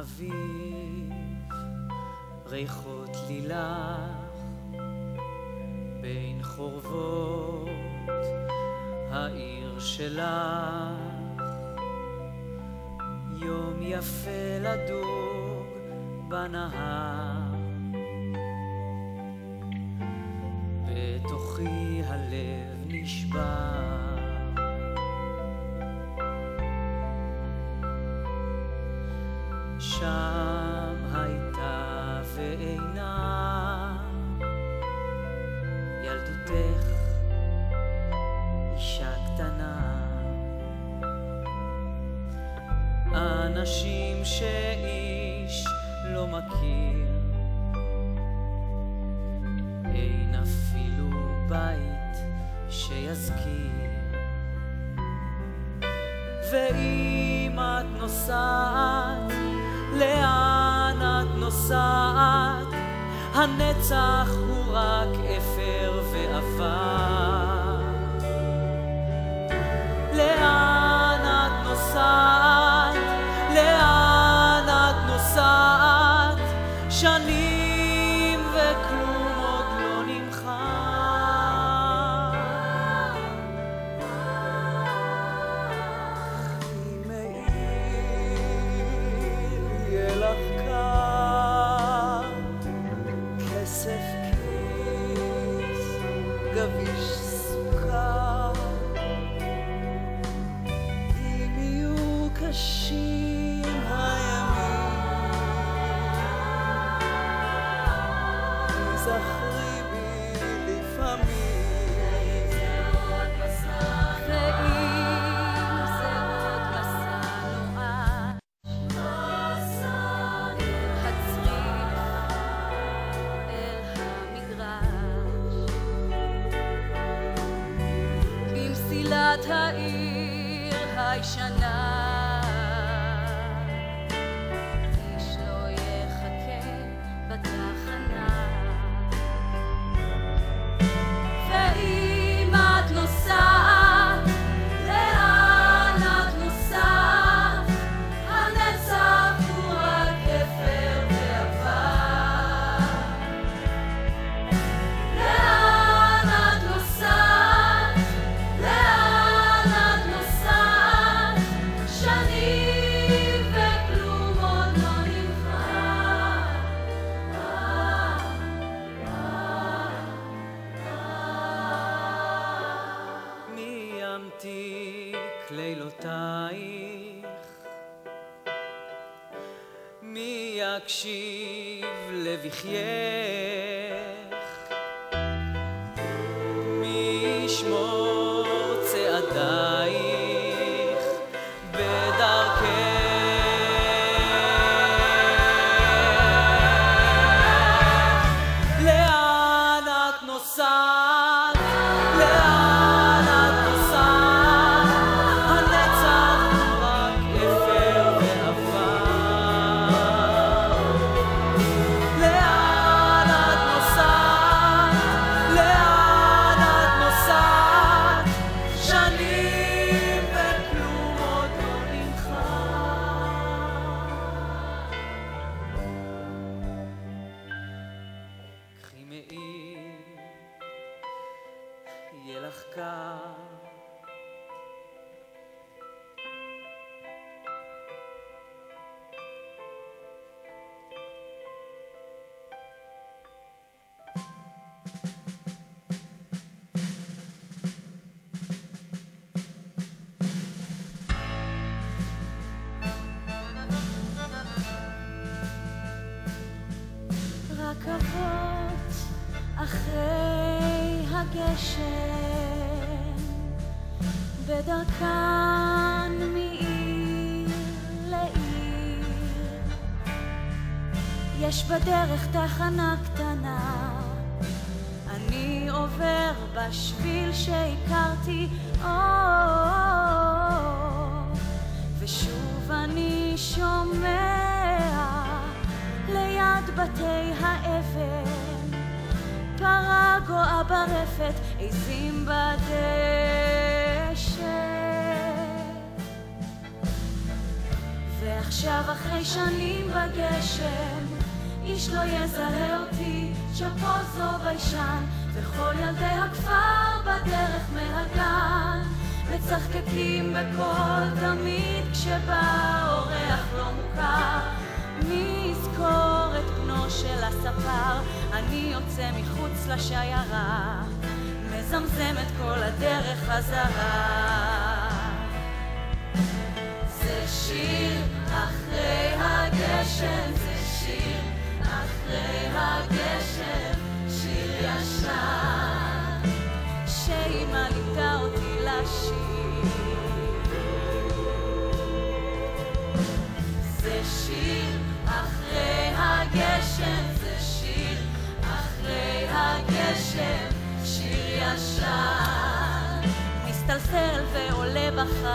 אביב, ריחות לילך בין חורבות העיר שלך. יום יפה לדוג בנהר נוסעת? לאן את נוסעת? הנצח הוא שכונת העיר הישנה. בדרכן מעיר לעיר יש בדרך תחנה קטנה אני עובר בשביל שהכרתי או ושוב אני שומע ליד בתי האבל. פרה גואה ברפת, עזים בדשא. ועכשיו אחרי שנים בגשם, איש לא יזהה אותי, שפה זו ביישן, וכל ילדי הכפר בדרך מהגן, מצחקקים בקול תמיד כשבא אורח לא מוכר. מי יזכור את בנו של הספר? אני יוצא מחוץ לשיירה, מזמזם את כל הדרך חזרה. זה שיר אחרי הגשם,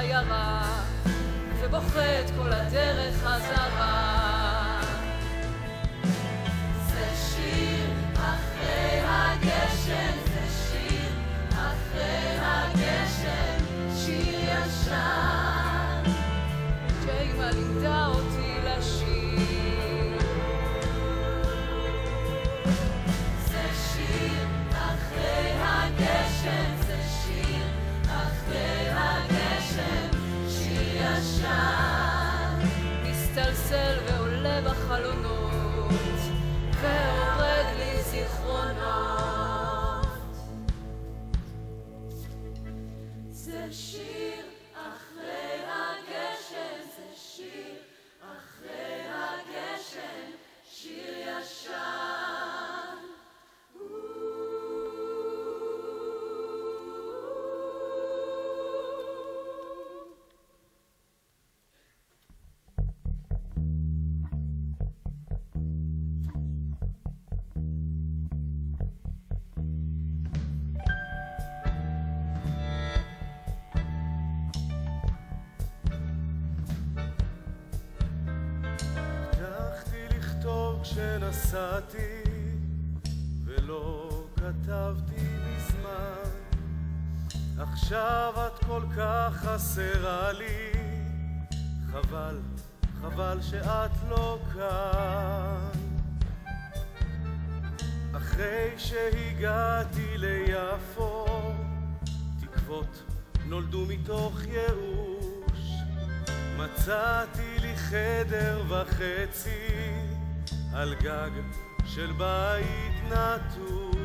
מחוץ לשיירה, ובוכה את כל הדרך חזרה. זה שיר כשנסעתי, ולא כתבתי מזמן. עכשיו את כל כך חסרה לי, חבל, חבל שאת לא כאן. אחרי שהגעתי ליפו, תקוות נולדו מתוך ייאוש. מצאתי לי חדר וחצי על גג של בית נטוש.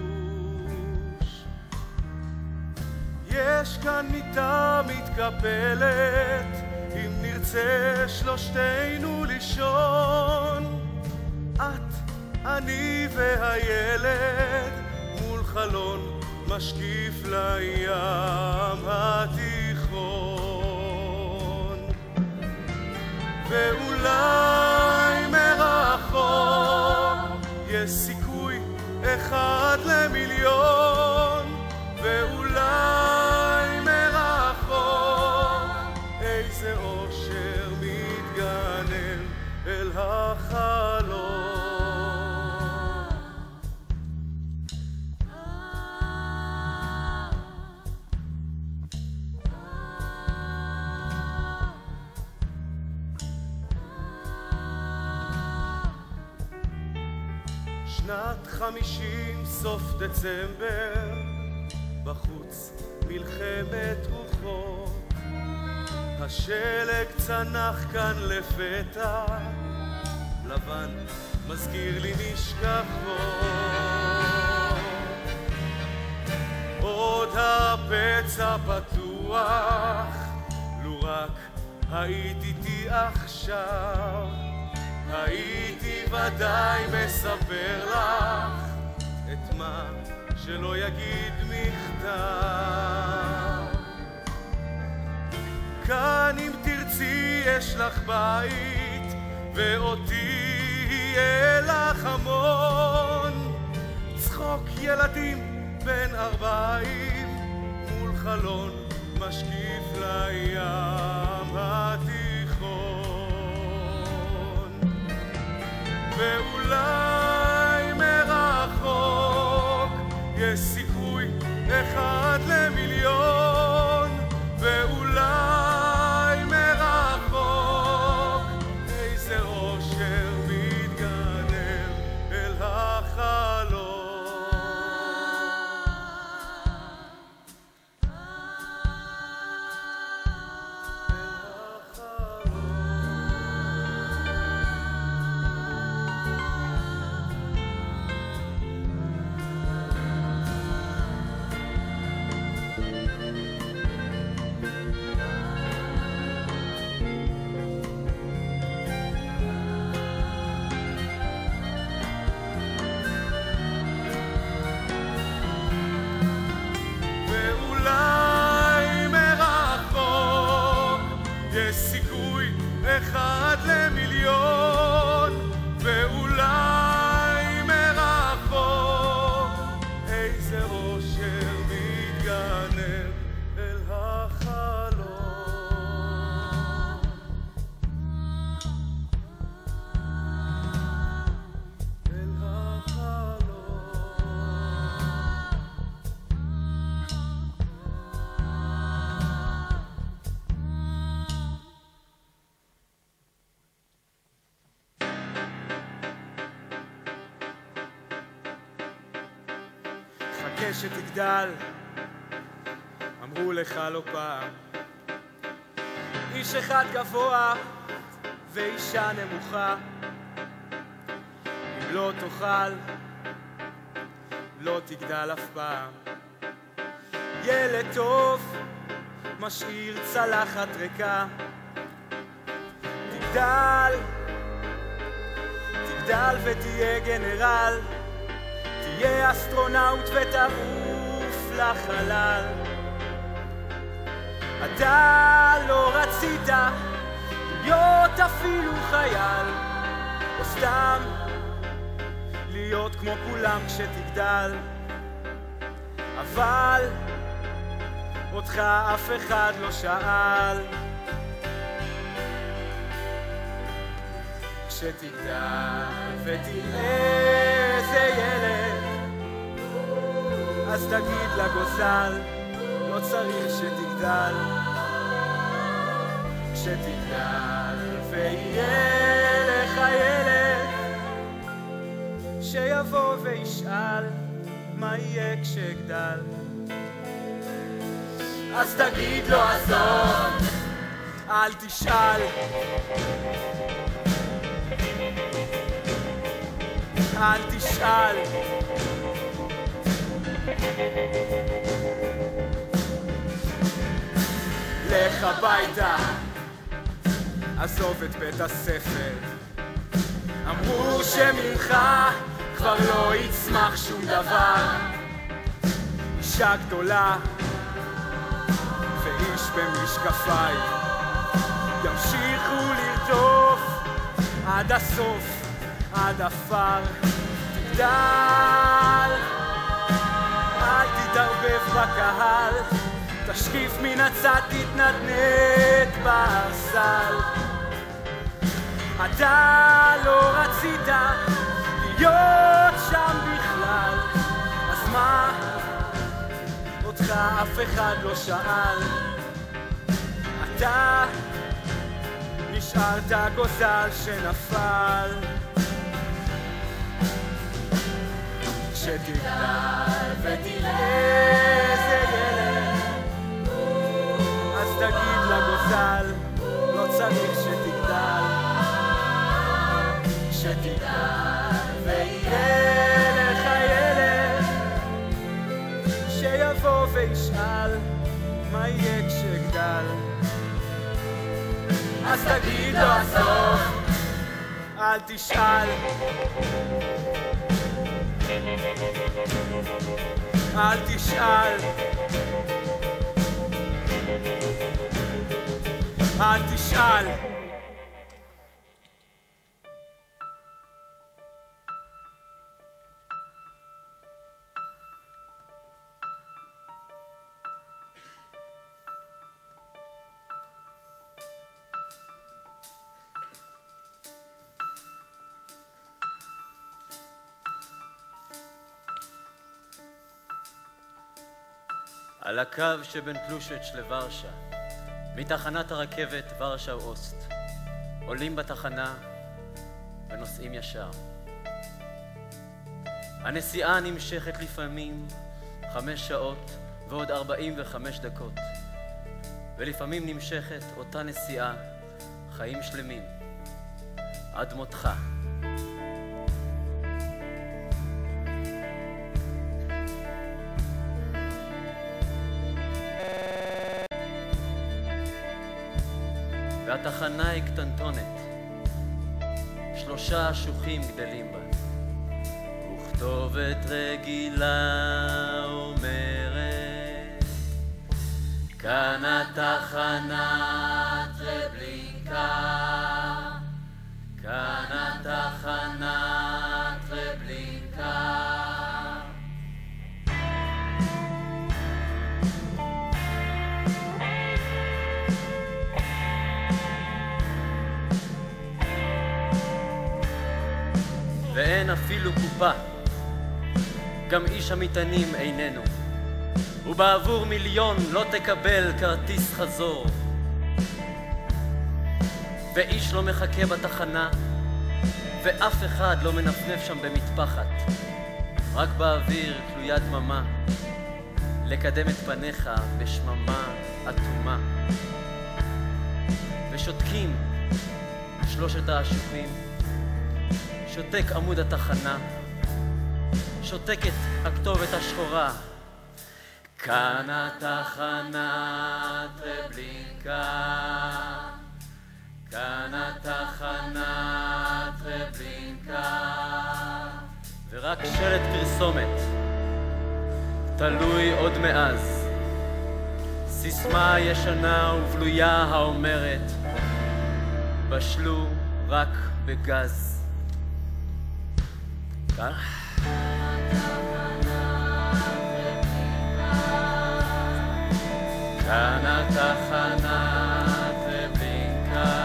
יש כאן מיטה מתקפלת, אם נרצה שלושתנו לישון. את, אני והילד, מול חלון משקיף לים התיכון. ואולי יש סיכוי אחד למיליון, חמישים, סוף דצמבר, בחוץ מלחמת רוחות. השלג צנח כאן לפתע, לבן מזכיר לי נשכחות. עוד הפצע פתוח, לו רק היית איתי עכשיו, הייתי ודאי מספר לך את מה שלא יגיד מכתב. כאן אם תרצי יש לך בית, ואותי יהיה לך המון. צחוק ילדים בן ארבעים, מול חלון משקיף לים התיכון. ואולי מרחוק יש סיכוי אחד למיליון, חכה שתגדל, אמרו לך לא פעם. איש אחד גבוה ואישה נמוכה. אם לא תאכל, לא תגדל אף פעם. ילד טוב משאיר צלחת ריקה. תגדל, תגדל ותהיה גנרל. תהיה אסטרונאוט ותעוף לחלל. אתה לא רצית להיות אפילו חייל, או סתם להיות כמו כולם כשתגדל. אבל אותך אף אחד לא שאל. כשתגדל ותראה אז תגיד לגוזל, לא צריך שתגדל. כשתגדל ויהיה לך ילד, שיבוא וישאל מה יהיה כשאגדל. אז תגיד לו עזוב, אל תשאל. אל תשאל. לך הביתה, עזוב את בית הספר. אמרו שממך כבר לא יצמח שום דבר. אישה גדולה ואיש במשקפיים ימשיכו לרדוף עד הסוף, עד עפר. תגדל תתערבב בקהל, תשקיף מן הצד, תתנדנד בסל. אתה לא רצית להיות שם בכלל, אז מה? אותך אף אחד לא שאל. אתה נשארת גוזל שנפל. כשתגדל ותראה איזה ילד אז תגיד לגוזל לא צריך שתגדל כשתגדל ויהיה לך ילד שיבוא וישאל מה יהיה כשאגדל אז תגיד לו הסוף אל תשאל אל תשאל. אל תשאל על הקו שבין פלושץ' לוורשה, מתחנת הרכבת ורשה אוסט, עולים בתחנה ונוסעים ישר. הנסיעה נמשכת לפעמים חמש שעות ועוד ארבעים וחמש דקות, ולפעמים נמשכת אותה נסיעה חיים שלמים, עד מותך. והתחנה היא קטנטונת. שלושה אשוחים גדלים בה. וכתובת רגילה אומרת כאן התחנה אפילו קופה. גם איש המטענים איננו. ובעבור מיליון לא תקבל כרטיס חזור. ואיש לא מחכה בתחנה, ואף אחד לא מנפנף שם במטפחת. רק באוויר תלויה דממה, לקדם את פניך בשממה אטומה. ושותקים שלושת האשוחים. שותק עמוד התחנה, שותקת הכתובת השחורה. כאן התחנה טרבלינקה, כאן התחנה טרבלינקה. ורק שלט פרסומת, תלוי עוד מאז. סיסמה ישנה ובלויה האומרת, בשלו רק בגז. כאן התחנה טרבלינקה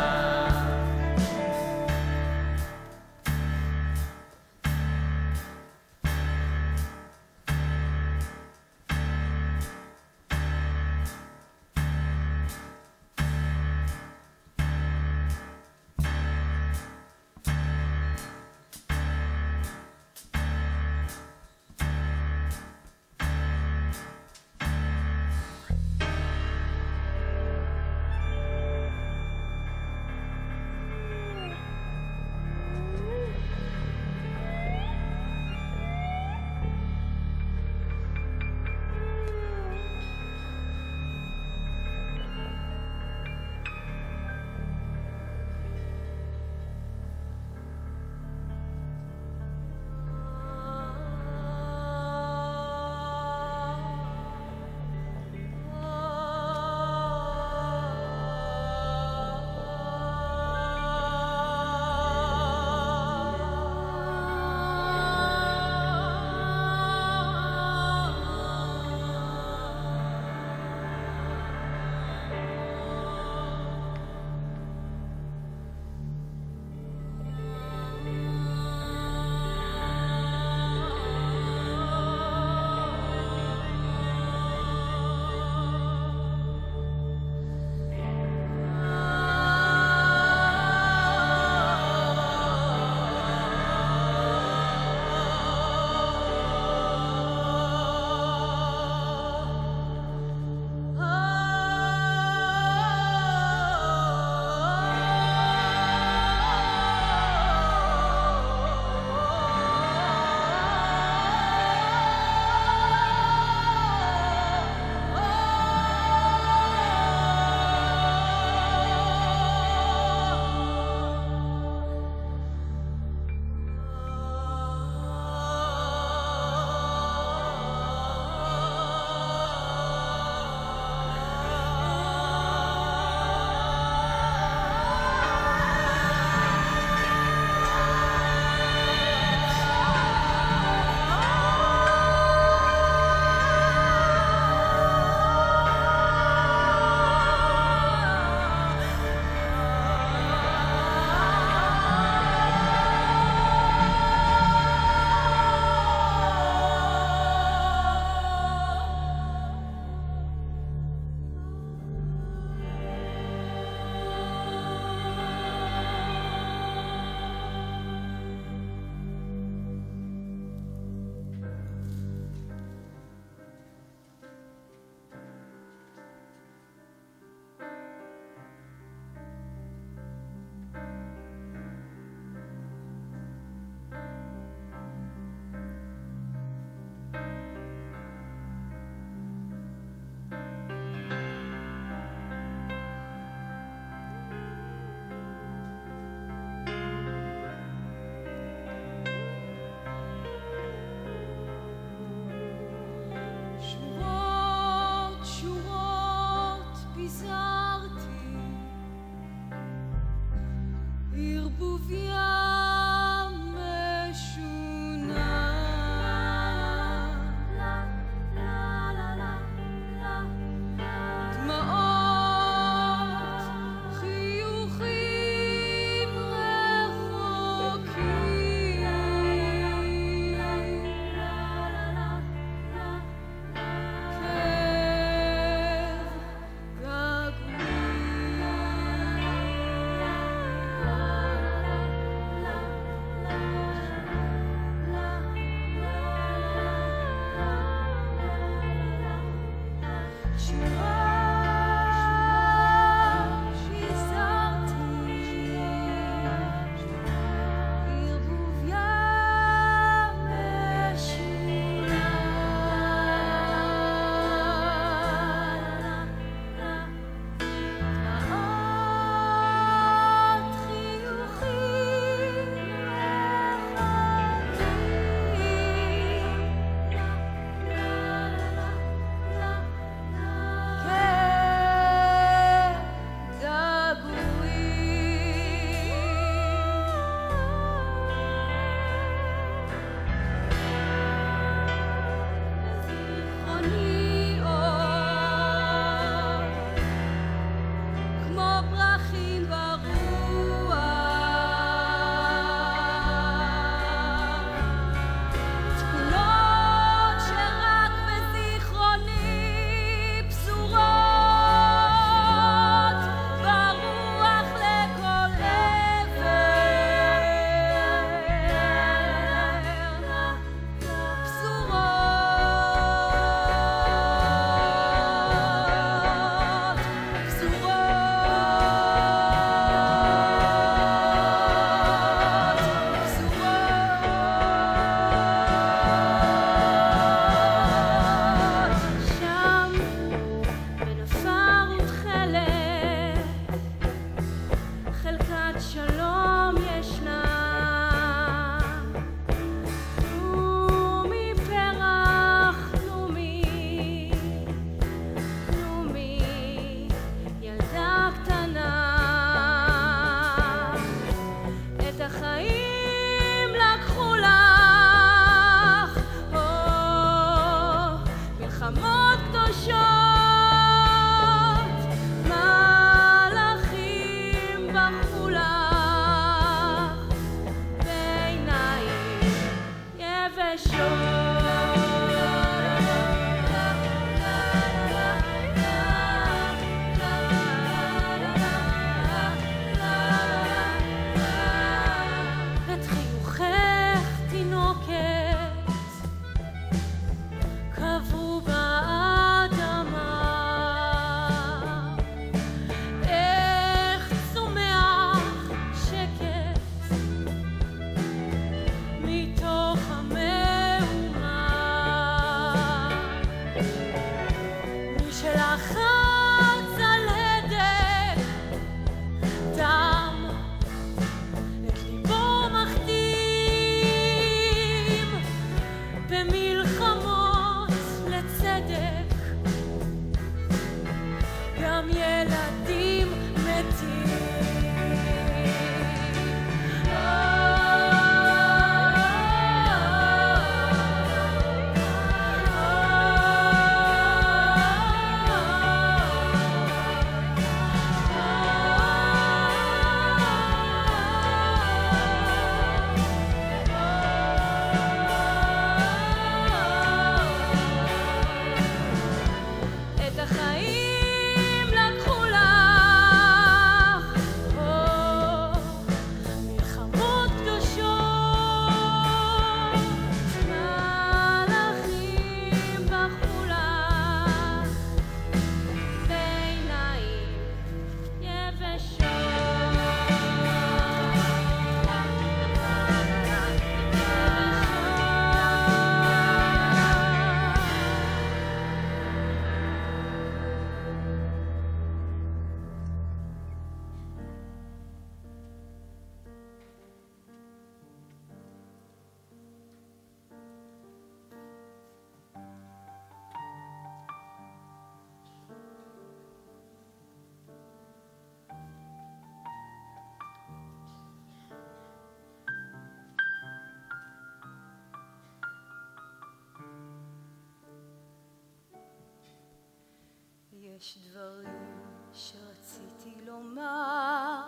יש דברים שרציתי לומר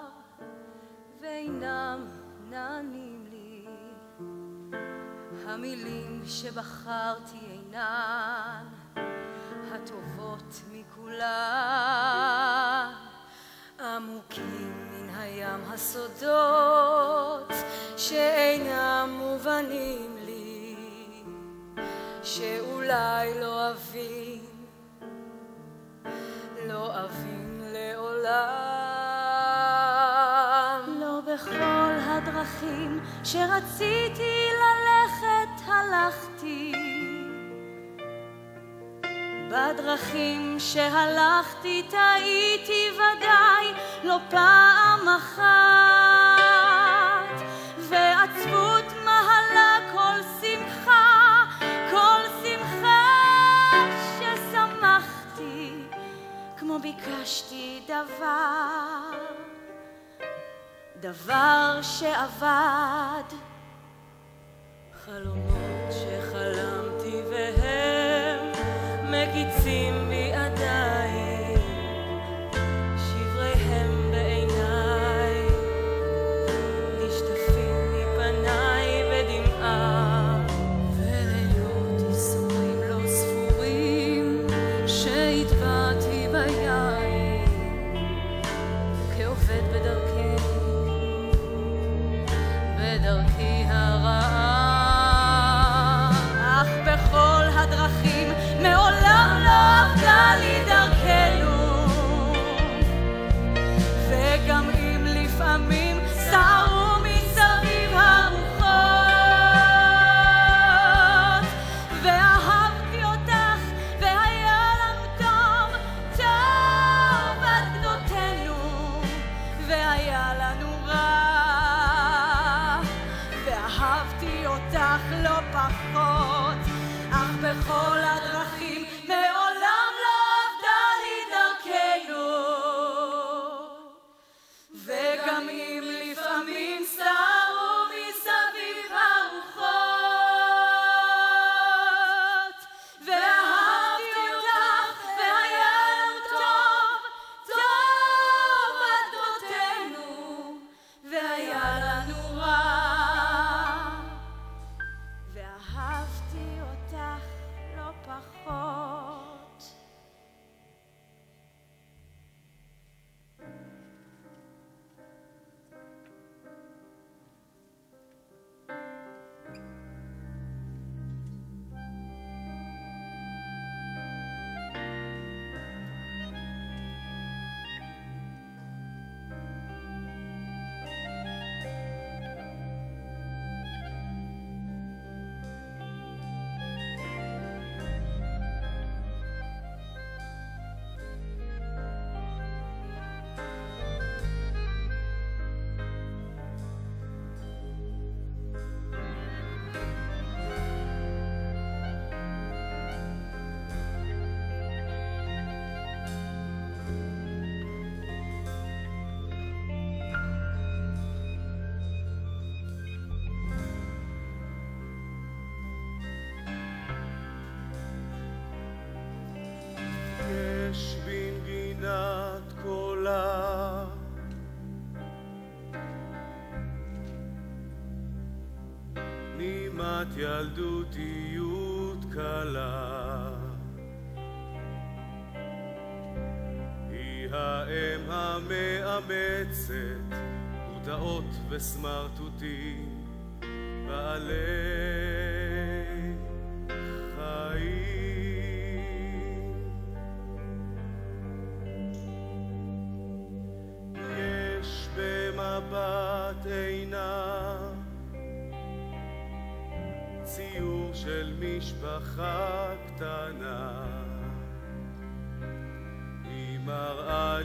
ואינם נענים לי. המילים שבחרתי אינן הטובות מכולן עמוקים מן הים הסודות שאינם מובנים לי שאולי לא אבין לא אבין לעולם. לא בכל הדרכים שרציתי ללכת הלכתי. בדרכים שהלכתי טעיתי ודאי לא פעם אחת ביקשתי דבר דבר שעבד ילדותיות קלה. היא האם המאמצת גודעות וסמרטוטים בעלי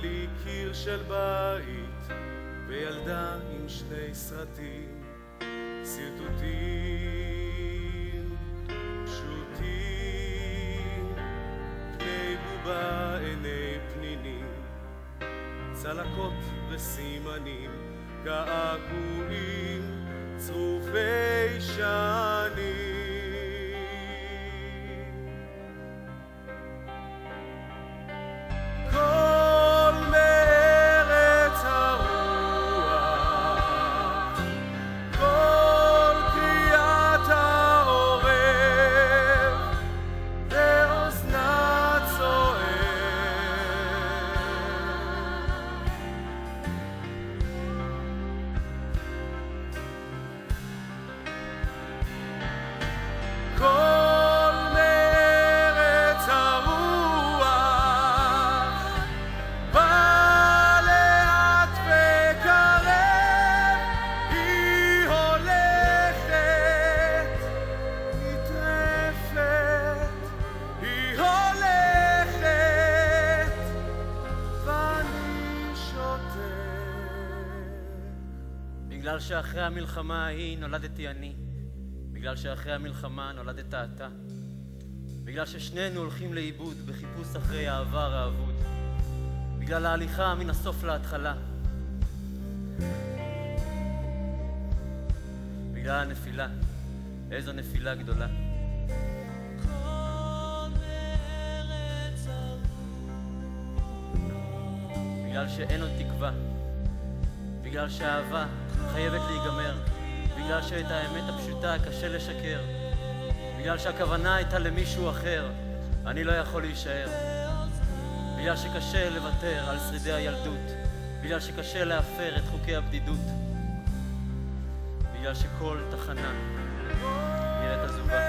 לי קיר של בית וילדה עם שני סרטים שרטוטים פשוטים פני בובה עיני פנינים צלקות וסימנים, געגועים צרופי שנים. בגלל שאחרי המלחמה ההיא נולדתי אני. בגלל שאחרי המלחמה נולדת אתה. בגלל ששנינו הולכים לאיבוד בחיפוש אחרי העבר האבוד. בגלל ההליכה מן הסוף להתחלה. בגלל הנפילה. איזו נפילה גדולה. בגלל שאין עוד תקווה. בגלל שהאהבה חייבת להיגמר. בגלל שאת האמת הפשוטה קשה לשקר. בגלל שהכוונה הייתה למישהו אחר, אני לא יכול להישאר. בגלל שקשה לוותר על שרידי הילדות. בגלל שקשה להפר את חוקי הבדידות. בגלל שכל תחנה נראית עזובה.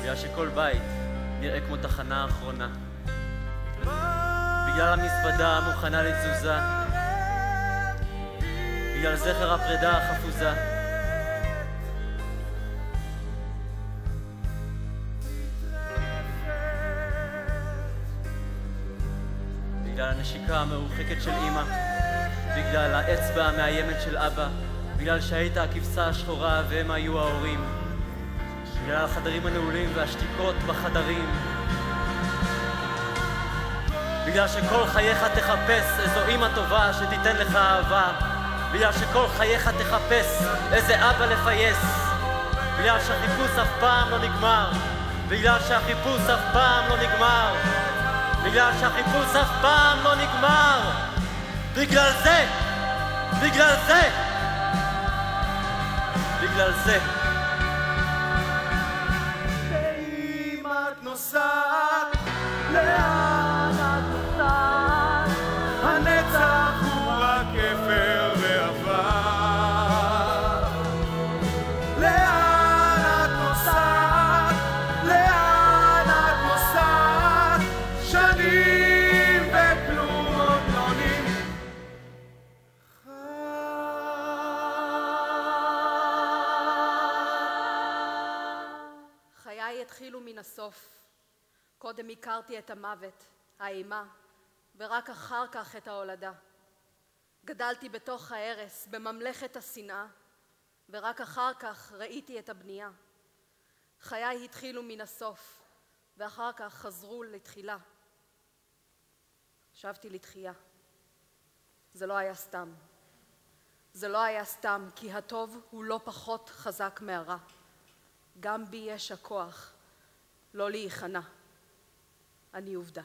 בגלל שכל בית נראה כמו תחנה אחרונה. בגלל המזוודה המוכנה לתזוזה. בגלל זכר הפרידה החפוזה. בגלל הנשיקה המרוחקת של אמא. בגלל האצבע המאיימת של אבא. בגלל שהיית הכבשה השחורה והם היו ההורים. בגלל החדרים הנעולים והשתיקות בחדרים. בגלל שכל חייך תחפש איזו אימא טובה שתיתן לך אהבה. בגלל שכל חייך תחפש איזה אבא לפייס. בגלל שהחיפוש אף פעם לא נגמר. בגלל שהחיפוש אף פעם לא נגמר. בגלל שהחיפוש אף פעם לא נגמר. בגלל זה! בגלל זה! בגלל זה! אם את נוסעת, לאן הכרתי את המוות, האימה, ורק אחר כך את ההולדה. גדלתי בתוך ההרס, בממלכת השנאה, ורק אחר כך ראיתי את הבנייה. חיי התחילו מן הסוף, ואחר כך חזרו לתחילה. שבתי לתחייה. זה לא היה סתם. זה לא היה סתם, כי הטוב הוא לא פחות חזק מהרע. גם בי יש הכוח לא להיכנע. אני עובדה.